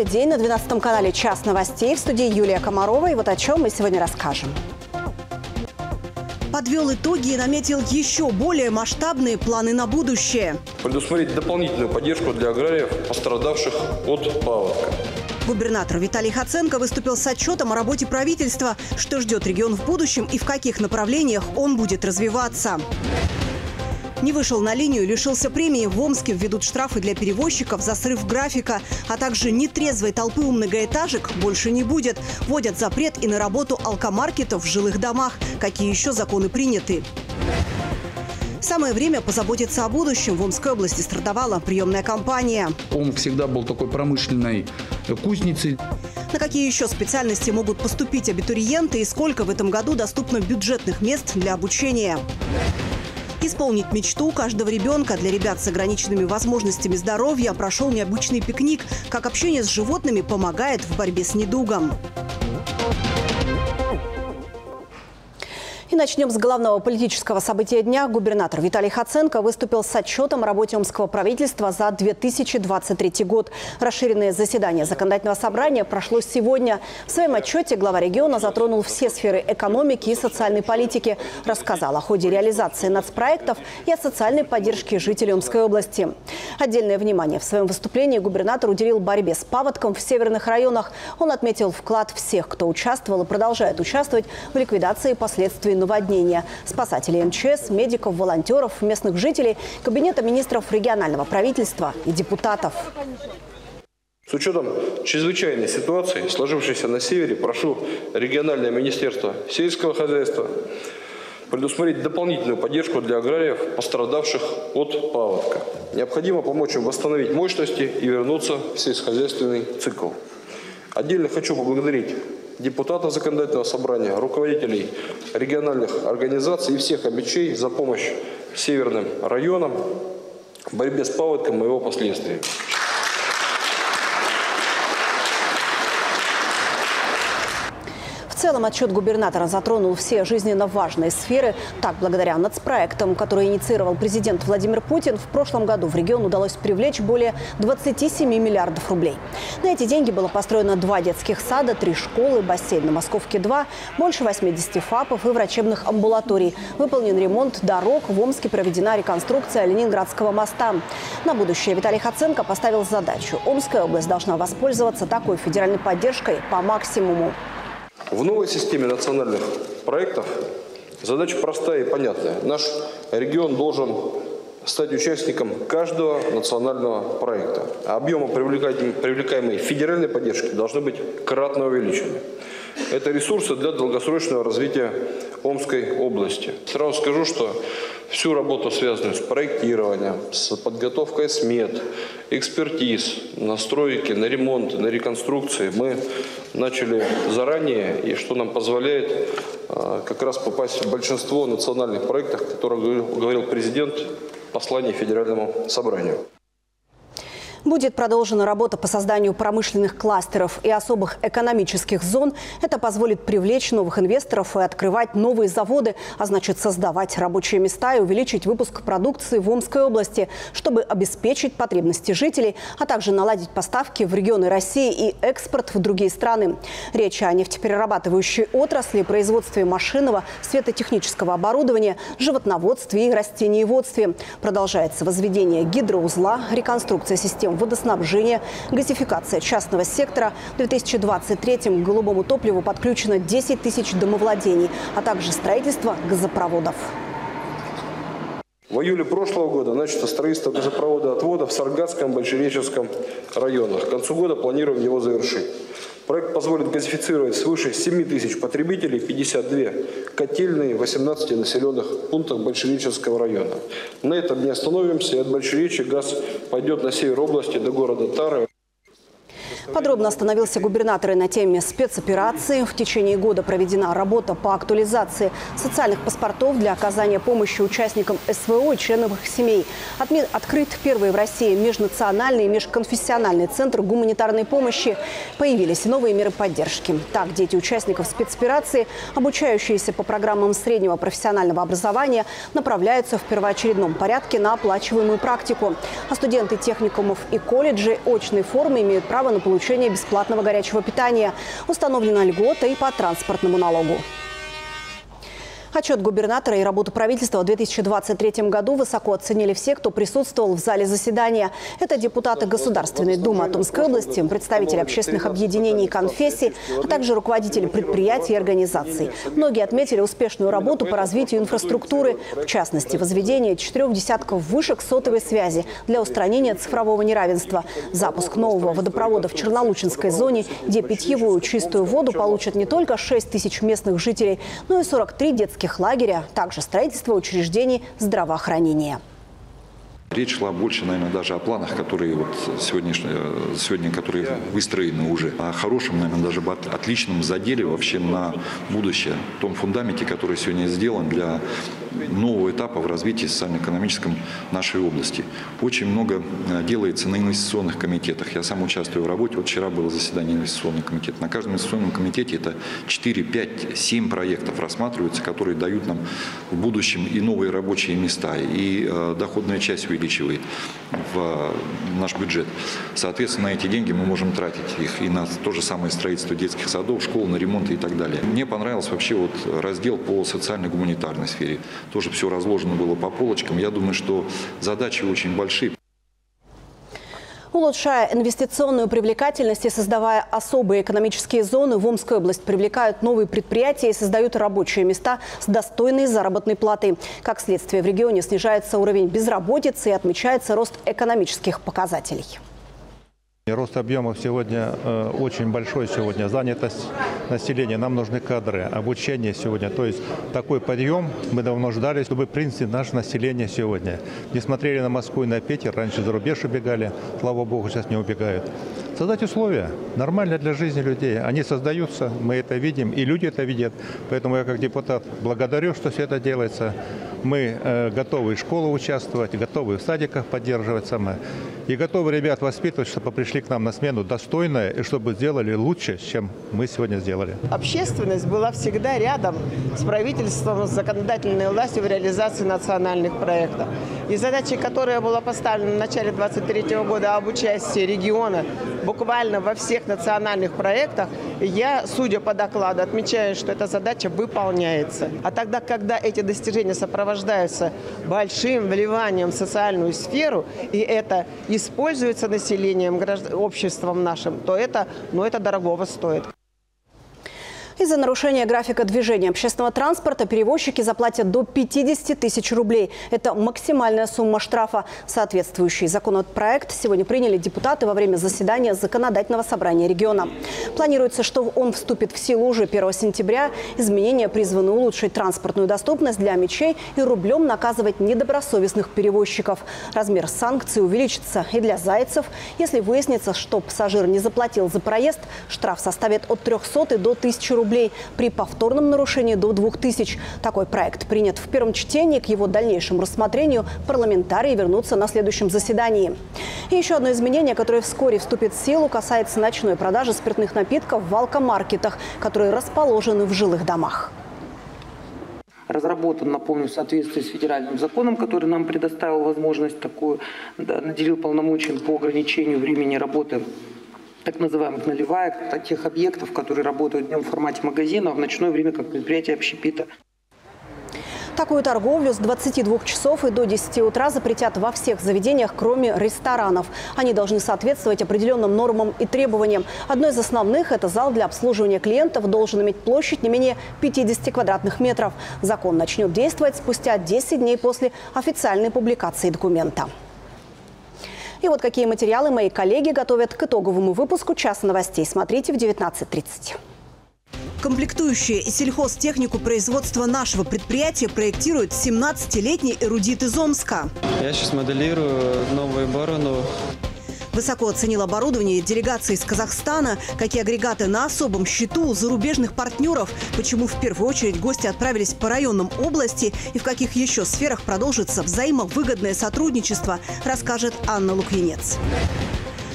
Добрый день. На 12 канале «Час новостей» в студии Юлия Комарова. И вот о чем мы сегодня расскажем. Подвел итоги и наметил еще более масштабные планы на будущее. Предусмотреть дополнительную поддержку для аграриев, пострадавших от паводка. Губернатор Виталий Хаценко выступил с отчетом о работе правительства, что ждет регион в будущем и в каких направлениях он будет развиваться. Не вышел на линию, лишился премии. В Омске введут штрафы для перевозчиков за срыв графика, а также нетрезвой толпы у многоэтажек больше не будет. Вводят запрет и на работу алкомаркетов в жилых домах. Какие еще законы приняты? Самое время позаботиться о будущем. В Омской области стартовала приемная кампания. Он всегда был такой промышленной кузницей. На какие еще специальности могут поступить абитуриенты и сколько в этом году доступно бюджетных мест для обучения? Исполнить мечту каждого ребенка для ребят с ограниченными возможностями здоровья прошел необычный пикник. Как общение с животными помогает в борьбе с недугом. И начнем с главного политического события дня. Губернатор Виталий Хаценко выступил с отчетом о работе Омского правительства за 2023 год. Расширенное заседание законодательного собрания прошло сегодня. В своем отчете глава региона затронул все сферы экономики и социальной политики. Рассказал о ходе реализации нацпроектов и о социальной поддержке жителей Омской области. Отдельное внимание в своем выступлении губернатор уделил борьбе с паводком в северных районах. Он отметил вклад всех, кто участвовал и продолжает участвовать в ликвидации последствий наводнения. Спасателей МЧС, медиков, волонтеров, местных жителей, Кабинета министров регионального правительства и депутатов. С учетом чрезвычайной ситуации, сложившейся на севере, прошу региональное министерство сельского хозяйства предусмотреть дополнительную поддержку для аграриев, пострадавших от паводка. Необходимо помочь им восстановить мощности и вернуться в сельскохозяйственный цикл. Отдельно хочу поблагодарить депутатов законодательного собрания, руководителей региональных организаций и всех обечей за помощь северным районам в борьбе с паводком и его последствиями. Целом отчет губернатора затронул все жизненно важные сферы. Так, благодаря нацпроектам, которые инициировал президент Владимир Путин, в прошлом году в регион удалось привлечь более 27 миллиардов рублей. На эти деньги было построено два детских сада, три школы, бассейн на Московке-2, больше 80 ФАПов и врачебных амбулаторий. Выполнен ремонт дорог, в Омске проведена реконструкция Ленинградского моста. На будущее Виталий Хаценко поставил задачу. Омская область должна воспользоваться такой федеральной поддержкой по максимуму. В новой системе национальных проектов задача простая и понятная. Наш регион должен стать участником каждого национального проекта. А объемы привлекаемой федеральной поддержки должны быть кратно увеличены. Это ресурсы для долгосрочного развития Омской области. Сразу скажу, что всю работу, связанную с проектированием, с подготовкой смет, экспертиз, на стройки, на ремонт, на реконструкции мы начали заранее, и что нам позволяет а, как раз попасть в большинство национальных проектов, о которых говорил президент в послании Федеральному собранию. Будет продолжена работа по созданию промышленных кластеров и особых экономических зон. Это позволит привлечь новых инвесторов и открывать новые заводы, а значит создавать рабочие места и увеличить выпуск продукции в Омской области, чтобы обеспечить потребности жителей, а также наладить поставки в регионы России и экспорт в другие страны. Речь о нефтеперерабатывающей отрасли, производстве машинного, светотехнического оборудования, животноводстве и растениеводстве. Продолжается возведение гидроузла, реконструкция систем систем водоснабжения, газификация частного сектора. В 2023 к голубому топливу подключено 10 тысяч домовладений, а также строительство газопроводов. В июле прошлого года начато строительство газопровода отвода в Саргатском и Большереческом районах. К концу года планируем его завершить. Проект позволит газифицировать свыше 7 тысяч потребителей, 52 котельные в 18 населенных пунктах Большереченского района. На этом не остановимся, и от Большеречи газ пойдет на север области до города Тары. Подробно остановился губернатор и на теме спецоперации. В течение года проведена работа по актуализации социальных паспортов для оказания помощи участникам СВО и членам их семей. Отмет, открыт первый в России межнациональный и межконфессиональный центр гуманитарной помощи. Появились новые меры поддержки. Так, дети участников спецоперации, обучающиеся по программам среднего профессионального образования, направляются в первоочередном порядке на оплачиваемую практику. А студенты техникумов и колледжей очной формы имеют право на получение получения бесплатного горячего питания. Установлена льгота и по транспортному налогу. Отчет губернатора и работу правительства в 2023 году высоко оценили все, кто присутствовал в зале заседания. Это депутаты Государственной Думы Томской области, представители общественных объединений и конфессий, а также руководители предприятий и организаций. Многие отметили успешную работу по развитию инфраструктуры, в частности, возведение четырех десятков вышек сотовой связи для устранения цифрового неравенства, запуск нового водопровода в Чернолучинской зоне, где питьевую чистую воду получат не только 6 тысяч местных жителей, но и 43 детских детских лагеря, также строительство учреждений здравоохранения. Речь шла больше, наверное, даже о планах, которые вот сегодня, сегодня которые выстроены уже. О хорошем, наверное, даже отличном заделе вообще на будущее. том фундаменте, который сегодня сделан для нового этапа в развитии социально-экономическом нашей области. Очень много э, делается на инвестиционных комитетах. Я сам участвую в работе. Вот вчера было заседание инвестиционного комитета. На каждом инвестиционном комитете это 4, 5, 7 проектов рассматриваются, которые дают нам в будущем и новые рабочие места, и э, доходная часть увеличивает в наш бюджет. Соответственно, эти деньги мы можем тратить их и на то же самое строительство детских садов, школ, на ремонт и так далее. Мне понравился вообще вот раздел по социально-гуманитарной сфере тоже все разложено было по полочкам. Я думаю, что задачи очень большие. Улучшая инвестиционную привлекательность и создавая особые экономические зоны, в Омскую область привлекают новые предприятия и создают рабочие места с достойной заработной платой. Как следствие, в регионе снижается уровень безработицы и отмечается рост экономических показателей. Рост объемов сегодня э, очень большой сегодня. Занятость населения, нам нужны кадры, обучение сегодня. То есть такой подъем мы давно ждали, чтобы принести наше население сегодня. Не смотрели на Москву и на Питер, раньше за рубеж убегали, слава богу, сейчас не убегают. Создать условия нормально для жизни людей. Они создаются, мы это видим, и люди это видят. Поэтому я как депутат благодарю, что все это делается. Мы э, готовы в школу участвовать, готовы в садиках поддерживать самое. И готовы ребят воспитывать, чтобы пришли к нам на смену достойное и чтобы сделали лучше, чем мы сегодня сделали. Общественность была всегда рядом с правительством, с законодательной властью в реализации национальных проектов. И задача, которая была поставлена в начале 2023 года об участии региона буквально во всех национальных проектах, я, судя по докладу, отмечаю, что эта задача выполняется. А тогда, когда эти достижения сопровождаются большим вливанием в социальную сферу, и это используется населением, обществом нашим, то это, ну, это дорогого стоит. Из-за нарушения графика движения общественного транспорта перевозчики заплатят до 50 тысяч рублей. Это максимальная сумма штрафа. Соответствующий законопроект сегодня приняли депутаты во время заседания Законодательного собрания региона. Планируется, что он вступит в силу уже 1 сентября. Изменения призваны улучшить транспортную доступность для мечей и рублем наказывать недобросовестных перевозчиков. Размер санкций увеличится и для зайцев. Если выяснится, что пассажир не заплатил за проезд, штраф составит от 300 до 1000 рублей рублей, при повторном нарушении до 2000. Такой проект принят в первом чтении. К его дальнейшему рассмотрению парламентарии вернутся на следующем заседании. И еще одно изменение, которое вскоре вступит в силу, касается ночной продажи спиртных напитков в алкомаркетах, которые расположены в жилых домах разработан, напомню, в соответствии с федеральным законом, который нам предоставил возможность такую, наделил полномочиями по ограничению времени работы так называемых наливаек, тех объектов, которые работают днем в формате магазина, а в ночное время как предприятие общепита. Такую торговлю с 22 часов и до 10 утра запретят во всех заведениях, кроме ресторанов. Они должны соответствовать определенным нормам и требованиям. Одно из основных – это зал для обслуживания клиентов должен иметь площадь не менее 50 квадратных метров. Закон начнет действовать спустя 10 дней после официальной публикации документа. И вот какие материалы мои коллеги готовят к итоговому выпуску «Час новостей». Смотрите в 19.30. Комплектующие и сельхозтехнику производства нашего предприятия проектирует 17-летний эрудит из Омска. Я сейчас моделирую новую оборону Высоко оценил оборудование делегации из Казахстана, какие агрегаты на особом счету у зарубежных партнеров, почему в первую очередь гости отправились по районам области и в каких еще сферах продолжится взаимовыгодное сотрудничество, расскажет Анна Лукьянец.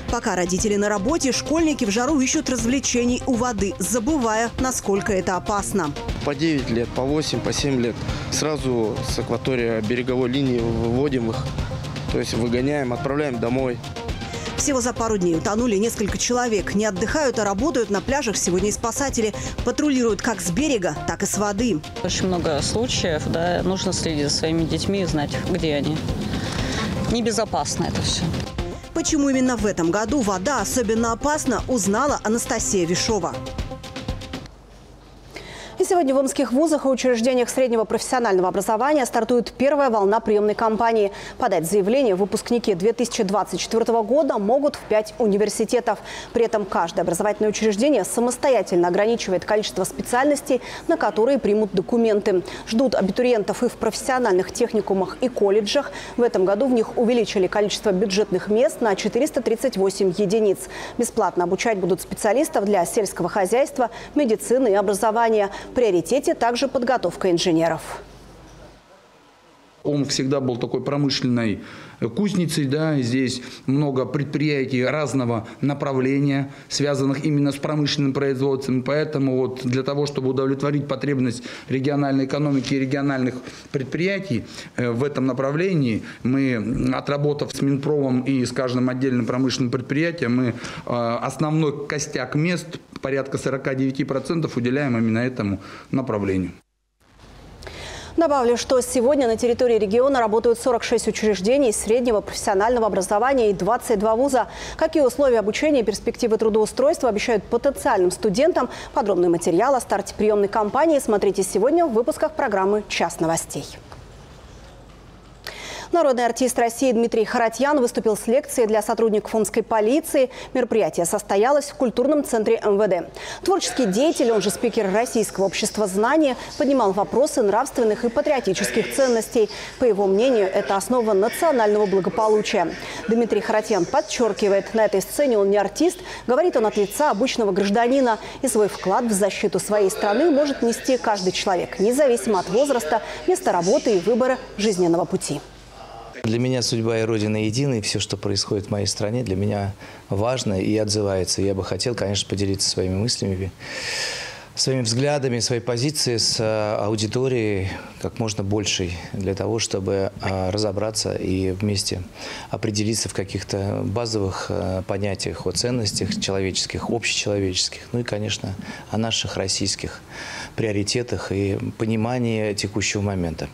Пока родители на работе, школьники в жару ищут развлечений у воды, забывая, насколько это опасно. По 9 лет, по 8, по 7 лет сразу с акватории береговой линии выводим их, то есть выгоняем, отправляем домой. Всего за пару дней утонули несколько человек. Не отдыхают, а работают на пляжах сегодня и спасатели. Патрулируют как с берега, так и с воды. Очень много случаев, да, нужно следить за своими детьми и знать, где они. Небезопасно это все. Почему именно в этом году вода особенно опасна, узнала Анастасия Вишова. И сегодня в омских вузах и учреждениях среднего профессионального образования стартует первая волна приемной кампании. Подать заявление выпускники 2024 года могут в пять университетов. При этом каждое образовательное учреждение самостоятельно ограничивает количество специальностей, на которые примут документы. Ждут абитуриентов и в профессиональных техникумах и колледжах. В этом году в них увеличили количество бюджетных мест на 438 единиц. Бесплатно обучать будут специалистов для сельского хозяйства, медицины и образования. Приоритете также подготовка инженеров. Он всегда был такой промышленной кузницей, да, здесь много предприятий разного направления, связанных именно с промышленным производством. Поэтому вот для того, чтобы удовлетворить потребность региональной экономики и региональных предприятий э, в этом направлении, мы, отработав с Минпромом и с каждым отдельным промышленным предприятием, мы э, основной костяк мест, порядка 49% уделяем именно этому направлению. Добавлю, что сегодня на территории региона работают 46 учреждений среднего профессионального образования и 22 вуза. Какие условия обучения и перспективы трудоустройства обещают потенциальным студентам? Подробный материал о старте приемной кампании смотрите сегодня в выпусках программы «Час новостей». Народный артист России Дмитрий Харатьян выступил с лекцией для сотрудников омской полиции. Мероприятие состоялось в культурном центре МВД. Творческий деятель, он же спикер Российского общества знания, поднимал вопросы нравственных и патриотических ценностей. По его мнению, это основа национального благополучия. Дмитрий Харатьян подчеркивает, на этой сцене он не артист, говорит он от лица обычного гражданина. И свой вклад в защиту своей страны может нести каждый человек, независимо от возраста, места работы и выбора жизненного пути. Для меня судьба и Родина едины, и все, что происходит в моей стране, для меня важно и отзывается. Я бы хотел, конечно, поделиться своими мыслями, своими взглядами, своей позицией с э, аудиторией как можно большей, для того, чтобы э, разобраться и вместе определиться в каких-то базовых э, понятиях о ценностях человеческих, общечеловеческих, ну и, конечно, о наших российских приоритетах и понимании текущего момента.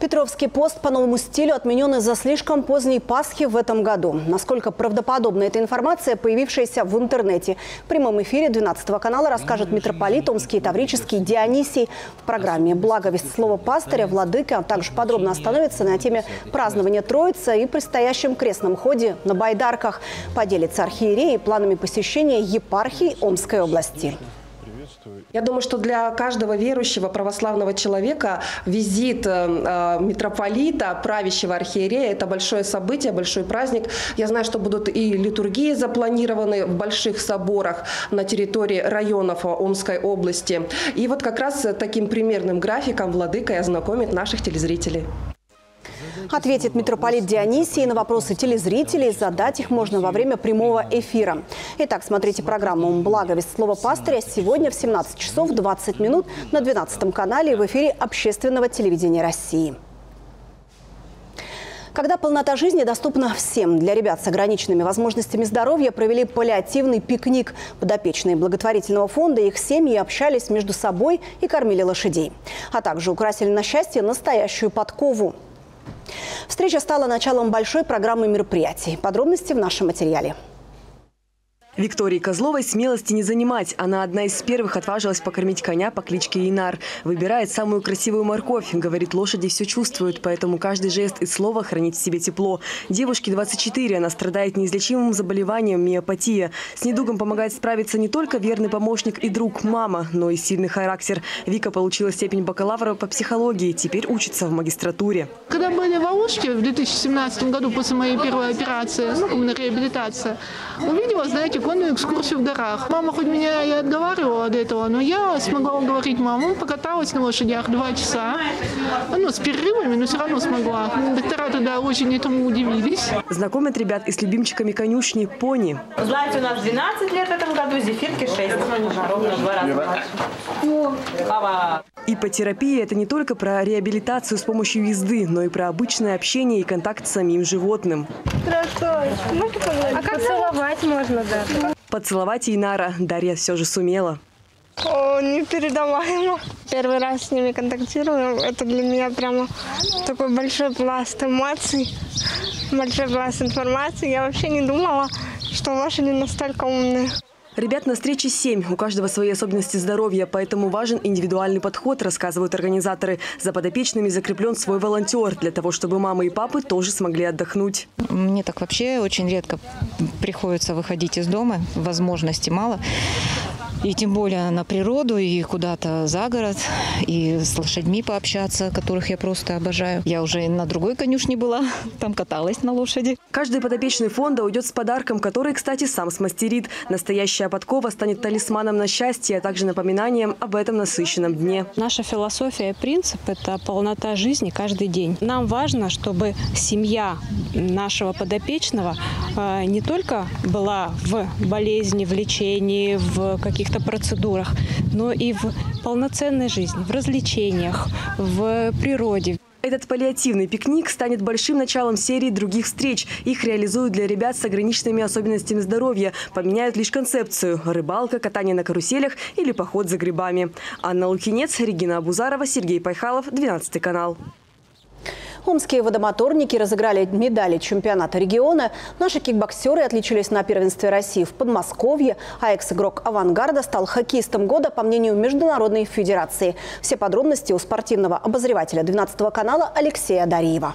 Петровский пост по новому стилю отменен из-за слишком поздней Пасхи в этом году. Насколько правдоподобна эта информация, появившаяся в интернете. В прямом эфире 12 канала расскажет митрополит Омский и Таврический Дионисий. В программе «Благовесть слова пастыря» Владыка также подробно остановится на теме празднования Троицы и предстоящем крестном ходе на Байдарках. Поделится архиерей планами посещения епархии Омской области. Я думаю, что для каждого верующего православного человека визит э, э, митрополита, правящего архиерея – это большое событие, большой праздник. Я знаю, что будут и литургии запланированы в больших соборах на территории районов Омской области. И вот как раз таким примерным графиком владыка и ознакомит наших телезрителей. Ответит митрополит Дионисий на вопросы телезрителей. Задать их можно во время прямого эфира. Итак, смотрите программу «Благовесть. Слово пастыря» сегодня в 17 часов 20 минут на 12 канале в эфире общественного телевидения России. Когда полнота жизни доступна всем, для ребят с ограниченными возможностями здоровья провели паллиативный пикник. Подопечные благотворительного фонда их семьи общались между собой и кормили лошадей. А также украсили на счастье настоящую подкову. Встреча стала началом большой программы мероприятий. Подробности в нашем материале. Виктории Козловой смелости не занимать. Она одна из первых отважилась покормить коня по кличке Инар. Выбирает самую красивую морковь. Говорит, лошади все чувствуют, поэтому каждый жест и слово хранит в себе тепло. Девушке 24, она страдает неизлечимым заболеванием миопатия. С недугом помогает справиться не только верный помощник и друг мама, но и сильный характер. Вика получила степень бакалавра по психологии, теперь учится в магистратуре. Когда были в Аушке в 2017 году после моей первой операции, ну, реабилитация, увидела, знаете, конную экскурсию в горах. Мама хоть меня и отговаривала от этого, но я смогла уговорить маму, покаталась на лошадях два часа, ну, с перерывами, но все равно смогла. Доктора тогда очень этому удивились. Знакомят ребят и с любимчиками конюшни пони. Знаете, у нас 12 лет в этом году, зефирки 6. Ровно два раза. Папа. Ипотерапия – это не только про реабилитацию с помощью езды, но и про обычное общение и контакт с самим животным. Здравствуй. А как поцеловать можно даже? Поцеловать Инара Дарья все же сумела. О, непередаваемо. Первый раз с ними контактирую. Это для меня прямо такой большой пласт эмоций, большой пласт информации. Я вообще не думала, что лошади настолько умные. Ребят на встрече семь. У каждого свои особенности здоровья, поэтому важен индивидуальный подход, рассказывают организаторы. За подопечными закреплен свой волонтер, для того, чтобы мамы и папы тоже смогли отдохнуть. Мне так вообще очень редко приходится выходить из дома, возможностей мало. И тем более на природу, и куда-то за город, и с лошадьми пообщаться, которых я просто обожаю. Я уже на другой конюшне была, там каталась на лошади. Каждый подопечный фонда уйдет с подарком, который, кстати, сам смастерит. Настоящая подкова станет талисманом на счастье, а также напоминанием об этом насыщенном дне. Наша философия и принцип – это полнота жизни каждый день. Нам важно, чтобы семья нашего подопечного э, не только была в болезни, в лечении, в каких-то каких-то процедурах, но и в полноценной жизни, в развлечениях, в природе. Этот паллиативный пикник станет большим началом серии других встреч. Их реализуют для ребят с ограниченными особенностями здоровья. Поменяют лишь концепцию – рыбалка, катание на каруселях или поход за грибами. Анна Лукинец, Регина Абузарова, Сергей Пайхалов, 12 канал. Омские водомоторники разыграли медали чемпионата региона. Наши кикбоксеры отличились на первенстве России в Подмосковье, а экс-игрок «Авангарда» стал хоккеистом года по мнению Международной Федерации. Все подробности у спортивного обозревателя 12 канала Алексея Дариева.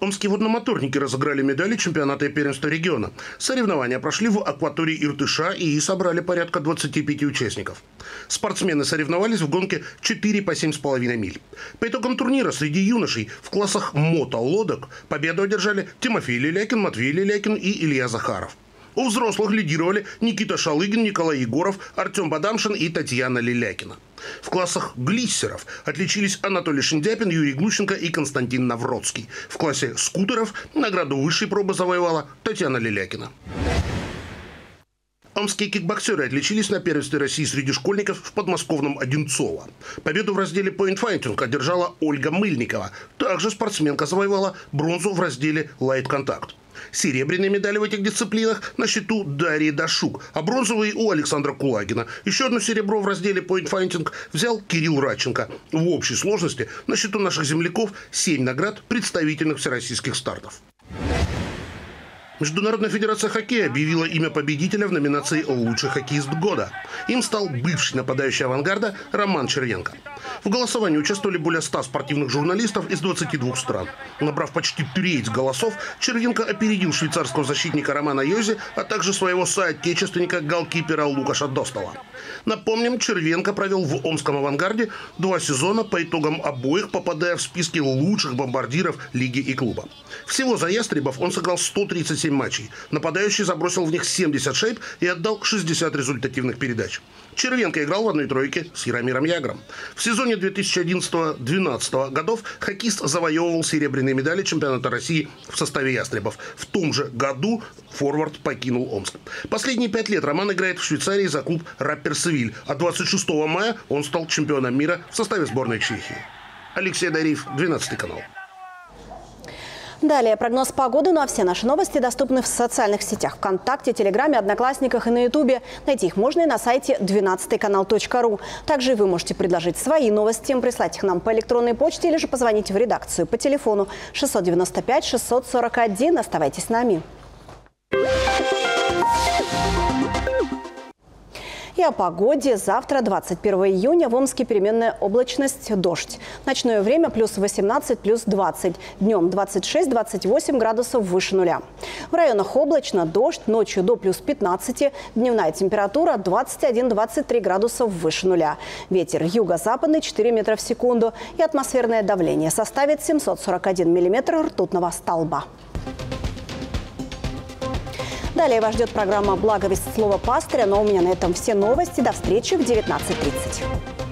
Омские водномоторники разыграли медали чемпионата и первенства региона. Соревнования прошли в акватории Иртыша и собрали порядка 25 участников. Спортсмены соревновались в гонке 4 по 7,5 миль. По итогам турнира среди юношей в классах мото-лодок победу одержали Тимофей Лилякин, Матвей Лилякин и Илья Захаров. У взрослых лидировали Никита Шалыгин, Николай Егоров, Артем Бадамшин и Татьяна Лилякина. В классах глиссеров отличились Анатолий Шиндяпин, Юрий Глущенко и Константин Навродский. В классе скутеров награду высшей пробы завоевала Татьяна Лилякина. Омские кикбоксеры отличились на первенстве России среди школьников в подмосковном Одинцово. Победу в разделе поинтфайтинг одержала Ольга Мыльникова. Также спортсменка завоевала бронзу в разделе лайт-контакт. Серебряные медали в этих дисциплинах на счету Дарьи Дашук, а бронзовые у Александра Кулагина. Еще одно серебро в разделе поинтфайтинг взял Кирилл Радченко. В общей сложности на счету наших земляков 7 наград представительных всероссийских стартов. Международная федерация хоккея объявила имя победителя в номинации «Лучший хоккеист года». Им стал бывший нападающий авангарда Роман Червенко. В голосовании участвовали более 100 спортивных журналистов из 22 стран. Набрав почти треть голосов, Червенко опередил швейцарского защитника Романа Йози, а также своего соотечественника голкипера Лукаша Достова. Напомним, Червенко провел в Омском авангарде два сезона, по итогам обоих попадая в списки лучших бомбардиров лиги и клуба. Всего за Ястребов он сыграл 137 матчей. Нападающий забросил в них 70 шайб и отдал 60 результативных передач. Червенко играл в одной тройке с Яромиром Ягром. В сезоне 2011-2012 годов хоккеист завоевывал серебряные медали чемпионата России в составе Ястребов. В том же году форвард покинул Омск. Последние пять лет Роман играет в Швейцарии за клуб «Раппер Севиль», а 26 мая он стал чемпионом мира в составе сборной Чехии. Алексей Дариев, 12 канал. Далее прогноз погоды, ну а все наши новости доступны в социальных сетях ВКонтакте, Телеграме, Одноклассниках и на Ютубе. Найти их можно и на сайте 12канал.ру. Также вы можете предложить свои новости, прислать их нам по электронной почте или же позвонить в редакцию по телефону 695 641. Оставайтесь с нами. И о погоде. Завтра, 21 июня, в Омске переменная облачность, дождь. Ночное время плюс 18, плюс 20. Днем 26-28 градусов выше нуля. В районах облачно, дождь, ночью до плюс 15. Дневная температура 21-23 градусов выше нуля. Ветер юго-западный 4 метра в секунду. И атмосферное давление составит 741 миллиметр ртутного столба. Далее вас ждет программа «Благовесть. Слово пастыря». Но у меня на этом все новости. До встречи в 19.30.